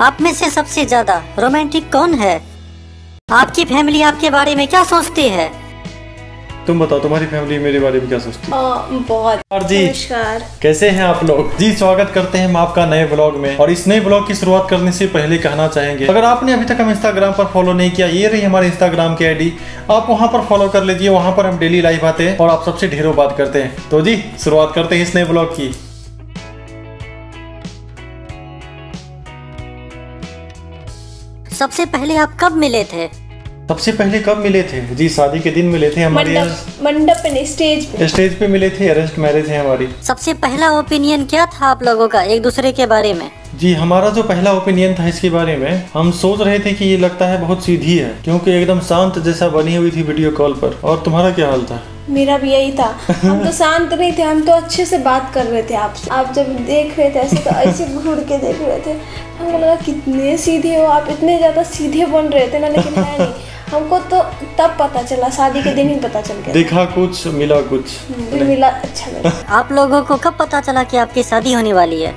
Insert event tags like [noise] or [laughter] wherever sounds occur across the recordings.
आप में से सबसे ज़्यादा रोमांटिक कौन है? आपकी फैमिली आपके बारे में क्या सोचती है? तुम बताओ तुम्हारी फैमिली मेरे बारे में क्या सोचती है? बहुत। और जी नमस्कार। कैसे हैं आप लोग? जी स्वागत करते हैं हम आपका नए ब्लॉग में। और इस नए ब्लॉग की शुरुआत करने से पहले कहना चाहेंगे अगर आपने अभी तक हम इंस्टाग्राम पर फॉलो नहीं किया ये रही हमारे इंस्टाग्राम की आईडी आप वहाँ पर फॉलो कर लीजिए वहाँ पर हम डेली लाइव आते हैं और आप सबसे ढेरों बात करते हैं। तो जी शुरुआत करते हैं इस नए ब्लॉग की। सबसे पहले आप कब मिले थे? सबसे पहले कब मिले थे? जी शादी के दिन मिले थे हमारे मंडप मंडप पे स्टेज पे। स्टेज पे मिले थे अरेस्ट मैरिज है हमारी। सबसे पहला ओपिनियन क्या था आप लोगों का एक दूसरे के बारे में? जी हमारा जो पहला ओपिनियन था इसके बारे में हम सोच रहे थे कि ये लगता है बहुत सीधी है क्योंकि एकदम शांत जैसा बनी हुई थी वीडियो कॉल पर। और तुम्हारा क्या हाल था? मेरा भी यही था। हम तो शांत नहीं थे हम तो अच्छे से बात कर रहे थे आपसे। आप जब देख रहे थे ऐसे तो ऐसे घूर के देख रहे थे। हमको लगा कितने सीधे हो आप इतने ज़्यादा सीधे बन रहे थे ना लेकिन है नहीं। हमको तो तब पता चला शादी के दिन ही पता चल गया। देखा कुछ मिला कुछ। मिला अच्छा लगा। [laughs] आप लोगों को कब पता चला कि आपकी शादी होने वाली है?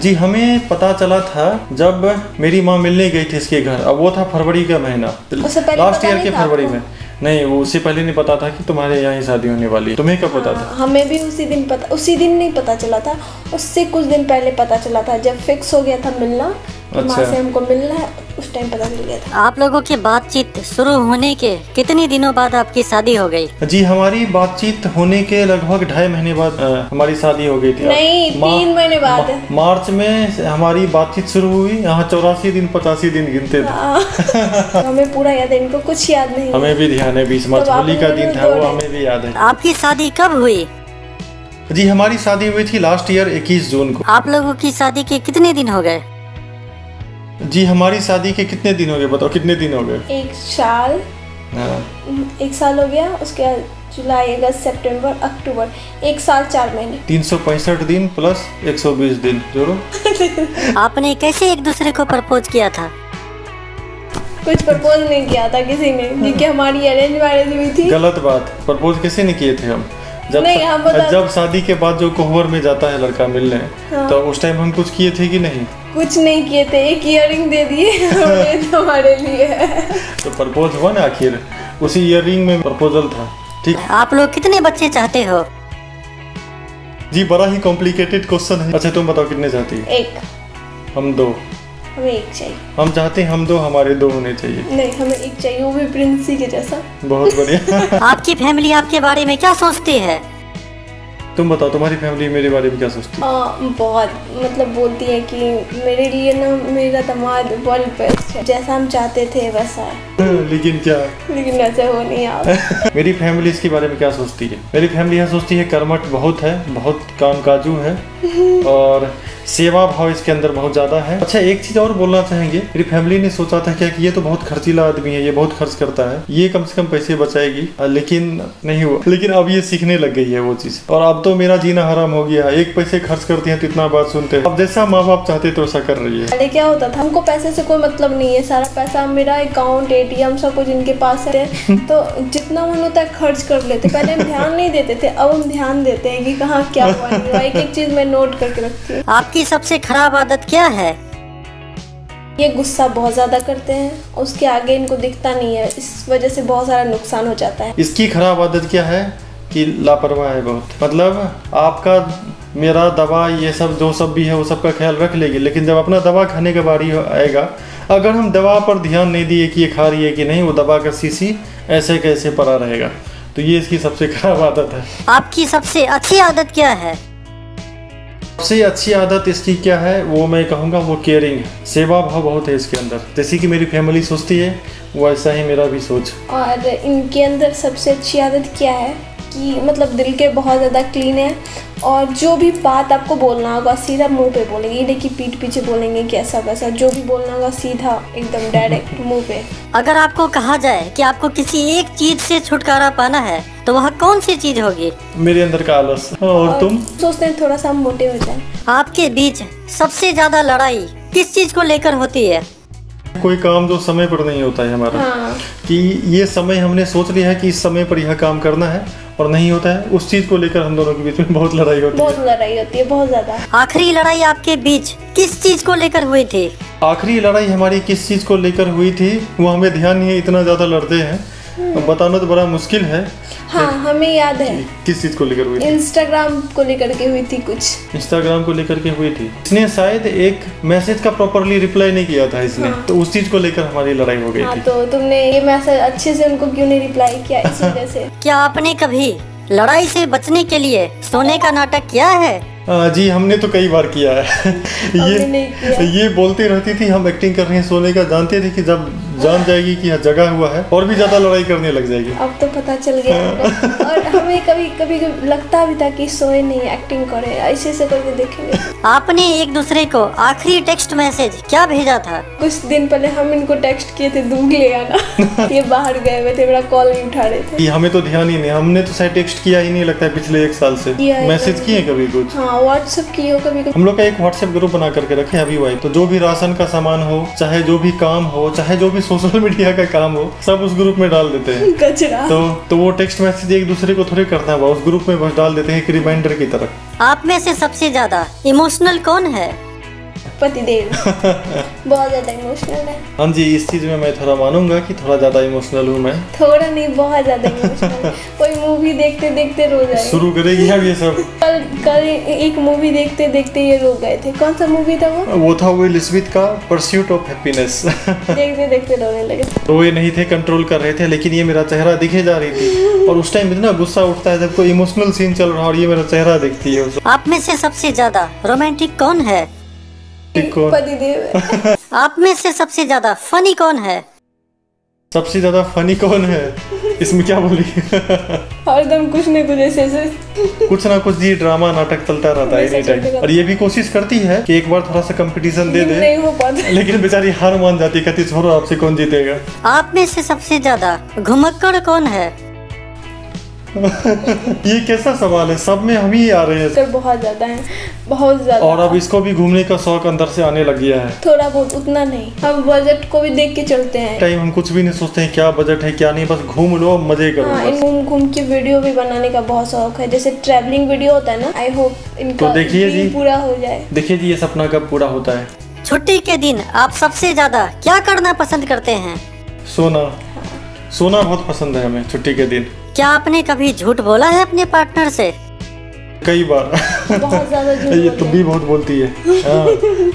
जी हमें पता चला था जब मेरी माँ मिलने गई थी इसके घर। अब वो था फरवरी का महीना। लास्ट ईयर के फरवरी में। नहीं वो उससे पहले नहीं पता था कि तुम्हारे यहाँ ही शादी होने वाली है। तुम्हें कब पता हाँ, था? हमें भी उसी दिन पता उसी दिन नहीं पता चला था उससे कुछ दिन पहले पता चला था जब फिक्स हो गया था मिलना। अच्छा। से हमको मिलना है उस टाइम पता चल गया था। आप लोगों की बातचीत शुरू होने के कितने दिनों बाद आपकी शादी हो गई? जी हमारी बातचीत होने के लगभग ढाई महीने बाद हमारी शादी हो गई थी। नहीं, तीन महीने बाद। मा- मार्च में हमारी बातचीत शुरू हुई यहाँ चौरासी दिन पचासी दिन गिनते थे। हाँ। [laughs] हमें पूरा याद है इनको कुछ याद नहीं हमें भी ध्यान है बीस मार्च तब होली का दिन था वो हमें भी याद है। आपकी शादी कब हुई? जी हमारी शादी हुई थी लास्ट ईयर 21 जून को। आप लोगों की शादी के कितने दिन हो गए? जी हमारी शादी के कितने दिन हो गए बताओ कितने दिन हो गए? एक साल। हाँ। एक साल हो गया उसके बाद जुलाई अगस्त सितंबर अक्टूबर। एक साल चार महीने। तीन सौ पैंसठ दिन प्लस एक सौ बीस दिन जोड़ो। [laughs] आपने कैसे एक दूसरे को प्रपोज किया था? कुछ प्रपोज नहीं किया था किसी ने क्योंकि हमारी अरेंज मैरिज हुई थी। गलत बात प्रपोज कैसे नहीं किए थे हम? जब नहीं, हम बता- जब शादी के बाद जो कोहबर में जाता है लड़का मिलने हाँ। तो उस टाइम हम कुछ किए थे कि नहीं? कुछ नहीं किए थे एक इयरिंग दे दिए [laughs] ये तुम्हारे लिए तो प्रपोज हुआ ना आखिर? उसी ईयर में प्रपोजल था ठीक? आप लोग कितने बच्चे चाहते हो? जी बड़ा ही कॉम्प्लिकेटेड क्वेश्चन है। अच्छा तुम बताओ कितने चाहती है? एक। हम दो। हमें एक चाहिए। हम चाहते हैं हम दो हमारे दो होने चाहिए। नहीं हमें एक चाहिए वो भी प्रिंसी के जैसा। बहुत बढ़िया। [laughs] आपकी फैमिली आपके बारे में क्या सोचती है? तुम बताओ तुम्हारी फैमिली मेरे बारे में क्या सोचती आ, बहुत मतलब बोलती है कि मेरे लिए ना मेरा दामाद वर्ल्ड बेस्ट है। जैसा हम चाहते थे वैसा। है है लेकिन क्या? लेकिन वैसे हो नहीं आप [laughs] मेरी फैमिली इसके बारे में क्या सोचती है? मेरी फैमिली यह सोचती है कर्मठ बहुत है बहुत काम काजू है [laughs] और सेवा भाव इसके अंदर बहुत ज़्यादा है। अच्छा एक चीज़ और बोलना चाहेंगे मेरी फैमिली ने सोचा था क्या कि ये तो बहुत खर्चीला आदमी है ये बहुत खर्च करता है ये कम से कम पैसे बचाएगी लेकिन नहीं हुआ। लेकिन अब ये सीखने लग गई है वो चीज़। और अब तो मेरा जीना हराम हो गया एक पैसे खर्च करती है तो इतना बात सुनते हैं। अब जैसा माँ बाप चाहते तो वैसा कर रही है। पहले क्या होता था हमको पैसे से कोई मतलब नहीं है सारा पैसा मेरा अकाउंट एटीएम सब कुछ इनके पास है। [laughs] तो जितना मन होता है खर्च कर लेते पहले हम ध्यान नहीं देते थे अब हम ध्यान देते हैं कि कहाँ क्या हुआ नहीं एक एक चीज़ मैं नोट करके रखती हूँ। आपकी सबसे खराब आदत क्या है? ये गुस्सा बहुत ज़्यादा करते हैं उसके आगे इनको दिखता नहीं है इस वजह से बहुत सारा नुकसान हो जाता है। इसकी खराब आदत क्या है? कि लापरवाह है बहुत। मतलब आपका मेरा दवा ये सब जो सब भी है वो सब का ख्याल रख लेगी लेकिन जब अपना दवा खाने का बारी आएगा अगर हम दवा पर ध्यान नहीं दिए कि ये खा रही है कि नहीं वो दवा का शीशी ऐसे कैसे पड़ा रहेगा? तो ये इसकी सबसे खराब आदत है। आपकी सबसे अच्छी आदत क्या है? सबसे अच्छी आदत इसकी क्या है वो मैं कहूँगा वो केयरिंग है। सेवा भाव बहुत है इसके अंदर। जैसे कि मेरी फैमिली सोचती है वैसा ही मेरा भी सोच। और इनके अंदर सबसे अच्छी आदत क्या है? कि मतलब दिल के बहुत ज़्यादा क्लीन है और जो भी बात आपको बोलना होगा सीधा मुँह पे बोलेंगे। ये कि पीठ पीछे बोलेंगे कि ऐसा वैसा जो भी बोलना होगा सीधा एकदम डायरेक्ट मुँह पे। अगर आपको कहा जाए कि आपको किसी एक चीज़ से छुटकारा पाना है तो वह कौन सी चीज़ होगी? मेरे अंदर का आलस। और और तुम? सोचते हैं थोड़ा सा मोटे हो जाए। आपके बीच सबसे ज़्यादा लड़ाई किस चीज़ को लेकर होती है? कोई काम जो समय पर नहीं होता है हमारा। हाँ। कि ये समय हमने सोच लिया है कि इस समय पर यह काम करना है और नहीं होता है उस चीज़ को लेकर हम दोनों के बीच में बहुत लड़ाई होती है। बहुत लड़ाई होती है बहुत ज़्यादा। आखिरी लड़ाई आपके बीच किस चीज़ को लेकर हुई थी? आखिरी लड़ाई हमारी किस चीज़ को लेकर हुई थी वो हमें ध्यान नहीं है इतना ज़्यादा लड़ते हैं। बताना तो बड़ा मुश्किल है हाँ हमें याद है। किस चीज़ को लेकर हुई इंस्टाग्राम को लेकर के हुई थी कुछ। इंस्टाग्राम को लेकर के हुई थी। इसने शायद एक मैसेज का प्रॉपरली रिप्लाई नहीं किया था इसने। हाँ। तो उस चीज़ को लेकर हमारी लड़ाई हो गई हाँ थी। तो तुमने ये मैसेज अच्छे से उनको क्यों नहीं रिप्लाई किया इस [laughs] वजह से? क्या आपने कभी लड़ाई से बचने के लिए सोने का नाटक किया है? हाँ जी हमने तो कई बार किया है। [laughs] नहीं किया। ये ये बोलती रहती थी हम एक्टिंग कर रहे हैं सोने का। जानते थे कि जब जान जाएगी कि यहाँ जगह हुआ है और भी ज़्यादा लड़ाई करने लग जाएगी। अब तो पता चल गया। हमको। [laughs] और हमें कभी कभी लगता भी था कि सोए नहीं एक्टिंग करे ऐसे ऐसे करके देखेंगे। आपने एक दूसरे को आखिरी टेक्स्ट मैसेज क्या भेजा था? कुछ दिन पहले हम इनको टेक्स्ट किए थे दूध ले आना। [laughs] ये बाहर गए हुए थे मेरा कॉल नहीं उठा रहे थे। हमें तो ध्यान ही नहीं हमने तो शायद टेक्स्ट किया ही नहीं लगता है पिछले एक साल से। मैसेज किए कभी कुछ? हाँ व्हाट्सएप किए हो कभी कभी हम लोग का एक व्हाट्सएप ग्रुप बना करके रखे अभी वाई तो जो भी राशन का सामान हो चाहे जो भी काम हो चाहे जो भी सोशल मीडिया का काम हो सब उस ग्रुप में डाल देते हैं। कचरा। तो तो वो टेक्स्ट मैसेज एक दूसरे को थोड़े करना है उस ग्रुप में बस डाल देते हैं एक रिमाइंडर की तरह। आप में से सबसे ज़्यादा इमोशनल कौन है? पतिदेव [laughs] बहुत ज़्यादा इमोशनल है। हाँ जी इस चीज़ में मैं थोड़ा मानूँगा कि थोड़ा ज़्यादा इमोशनल हूँ मैं। थोड़ा नहीं बहुत ज़्यादा इमोशनल [laughs] कोई मूवी देखते देखते रो जाए शुरू करेगी अब ये सब? कल कल एक मूवी देखते देखते ये रो गए थे। कौन सा मूवी था वो? वो था विल स्मिथ का परस्यूट ऑफ़ हैप्पीनेस देखते देखते रोने लगे। रोए नहीं थे कंट्रोल कर रहे थे लेकिन ये मेरा चेहरा दिखे जा रही थी। और उस टाइम इतना गुस्सा उठता है जब कोई इमोशनल सीन चल रहा है और ये मेरा चेहरा दिखती है आप में से सबसे ज़्यादा रोमांटिक कौन है। [laughs] आप में से सबसे ज़्यादा फनी कौन है? सबसे ज़्यादा फनी कौन है? इसमें क्या बोली? हरदम कुछ न कुछ ऐसे ऐसे। कुछ ना कुछ जी ड्रामा नाटक चलता रहता है एनी टाइम और ये भी कोशिश करती है कि एक बार थोड़ा सा कंपटीशन दे दे। नहीं हो पाता। लेकिन बेचारी हार मान जाती है कहती छोड़ो आपसे कौन जीतेगा? आप में से सबसे ज़्यादा घुमक्कड़ कौन है? [laughs] ये कैसा सवाल है? सब में हम ही आ रहे हैं। सर बहुत ज़्यादा है। बहुत ज़्यादा। और अब इसको भी घूमने का शौक अंदर से आने लग गया है। थोड़ा बहुत उतना नहीं। हम बजट को भी देख के चलते हैं। टाइम हम कुछ भी नहीं सोचते हैं क्या बजट है क्या नहीं बस घूम लो मज़े करो हाँ बस। इन घूम घूम के वीडियो भी बनाने का बहुत शौक है। जैसे ट्रेवलिंग वीडियो होता है ना आई होप इनका तो देखिए जी। पूरा हो जाए। देखिए जी ये सपना कब पूरा होता है? छुट्टी के दिन आप सबसे ज़्यादा क्या करना पसंद करते हैं? सोना। सोना बहुत पसंद है हमें छुट्टी के दिन। क्या आपने कभी झूठ बोला है अपने पार्टनर से? कई बार। बहुत [laughs] ये तुम भी बहुत बोलती है। हाँ,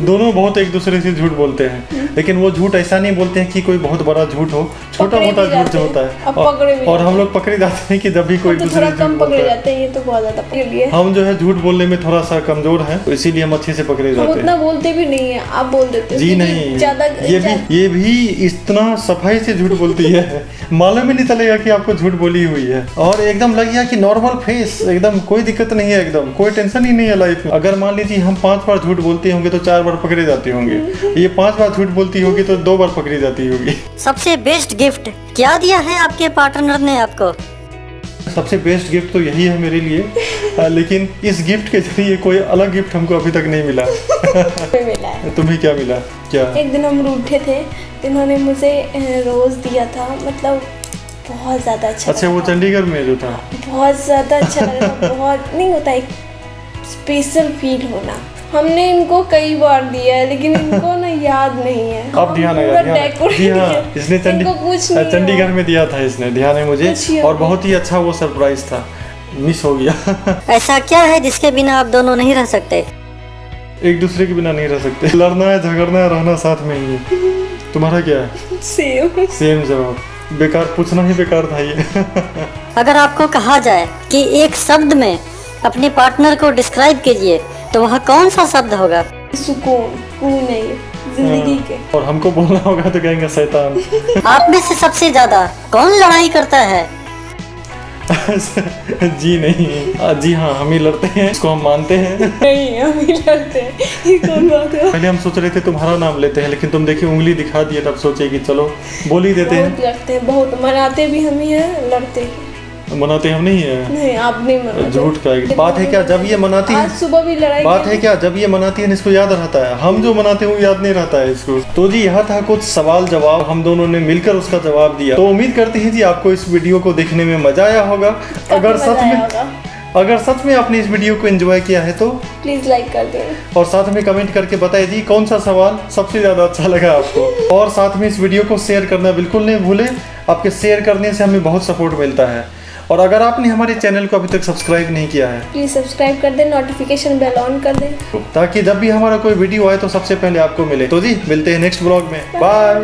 दोनों बहुत एक दूसरे से झूठ बोलते हैं। [laughs] लेकिन वो झूठ ऐसा नहीं बोलते हैं कि कोई बहुत बड़ा झूठ हो। छोटा मोटा झूठ जो होता है। और, और हम लोग पकड़े जाते हैं कि जब भी कोई तो दूसरे से झूठ पकड़े जाते हैं तो बहुत ज़्यादा के लिए। हम जो है झूठ बोलने में थोड़ा सा कमज़ोर है तो इसीलिए हम अच्छे से पकड़े जाते उतना हैं बोलते भी नहीं है आप बोल देते जी नहीं ज़्यादा ये भी ये भी इतना सफ़ाई से झूठ बोलती है। [laughs] मालूम ही नहीं चलेगा कि आपको झूठ बोली हुई है। और एकदम लग गया कि नॉर्मल फेस एकदम कोई दिक्कत नहीं है एकदम कोई टेंशन ही नहीं है लाइफ में। अगर मान लीजिए हम पाँच बार झूठ बोलते होंगे तो चार बार पकड़े जाते होंगे। [laughs] ये पाँच बार झूठ बोलती होगी तो दो बार पकड़ी जाती होगी। सबसे बेस्ट गिफ्ट क्या दिया है आपके पार्टनर ने आपको? सबसे बेस्ट गिफ्ट तो यही है मेरे लिए। [laughs] आ, लेकिन इस गिफ्ट के ज़रिए कोई अलग गिफ्ट हमको अभी तक नहीं मिला। [laughs] मिला तुम्हें क्या मिला? क्या? एक दिन हम रूठे थे इन्होंने मुझे रोज दिया था मतलब बहुत ज़्यादा अच्छा अच्छा वो चंडीगढ़ में जो था। बहुत ज़्यादा अच्छा लगा था [laughs] बहुत नहीं होता एक स्पेशल फील होना। हमने इनको कई बार दिया है लेकिन इनको ना याद नहीं है। अब ध्यान हाँ। इसने चंडी इनको कुछ नहीं चंडीगढ़। में दिया था इसने ध्यान है मुझे। और बहुत ही अच्छा वो सरप्राइज़ था। मिस हो गया। [laughs] ऐसा क्या है जिसके बिना आप दोनों नहीं रह सकते? एक दूसरे के बिना नहीं रह सकते। लड़ना है झगड़ना है रहना साथ में ही है। तुम्हारा क्या है? सेम सेम जवाब। बेकार पूछना ही बेकार था ये। अगर आपको कहा जाए कि एक शब्द में अपने पार्टनर को डिस्क्राइब कीजिए तो वह कौन सा शब्द होगा? सुकून सुकून है ये ज़िंदगी के। और हमको बोलना होगा तो कहेंगे शैतान। [laughs] आप में से सबसे ज़्यादा कौन लड़ाई करता है? [laughs] जी नहीं। आ, जी हाँ हम ही लड़ते हैं इसको हम मानते हैं। नहीं हम ही लड़ते हैं। कौन बात है? पहले हम सोच रहे थे तुम्हारा नाम लेते हैं लेकिन तुम देखिए उंगली दिखा दिए तब सोचे कि चलो बोल ही देते हैं। लड़ते हैं बहुत मनाते भी हम ही हैं लड़ते भी मनाते हम नहीं है। नहीं आप नहीं मनाते। झूठ का बात है क्या? जब ये मनाती है सुबह भी लड़ाई बात है क्या? जब ये मनाती है इसको याद रहता है। हम जो मनाते हैं वो याद नहीं रहता है इसको। तो जी यह था कुछ सवाल जवाब। हम दोनों ने मिलकर उसका जवाब दिया। तो उम्मीद करते हैं जी आपको इस वीडियो को देखने में मज़ा आया होगा। अगर सच में अगर सच में आपने इस वीडियो को एंजॉय किया है तो प्लीज़ लाइक कर देना और साथ में कमेंट करके बताइए जी कौन सा सवाल सबसे ज़्यादा अच्छा लगा आपको? और साथ में इस वीडियो को शेयर करना बिल्कुल नहीं भूलें। आपके शेयर करने से हमें बहुत सपोर्ट मिलता है। और अगर आपने हमारे चैनल को अभी तक सब्सक्राइब नहीं किया है प्लीज़ सब्सक्राइब कर दे नोटिफिकेशन बेल ऑन कर दे। ताकि जब भी हमारा कोई वीडियो आए तो सबसे पहले आपको मिले। तो जी मिलते हैं नेक्स्ट ब्लॉग में। बाय